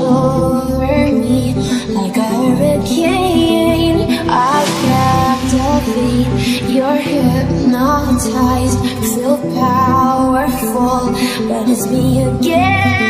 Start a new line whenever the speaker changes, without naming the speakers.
over me like a hurricane. I captivate, you're hypnotized, feel powerful, but it's me again.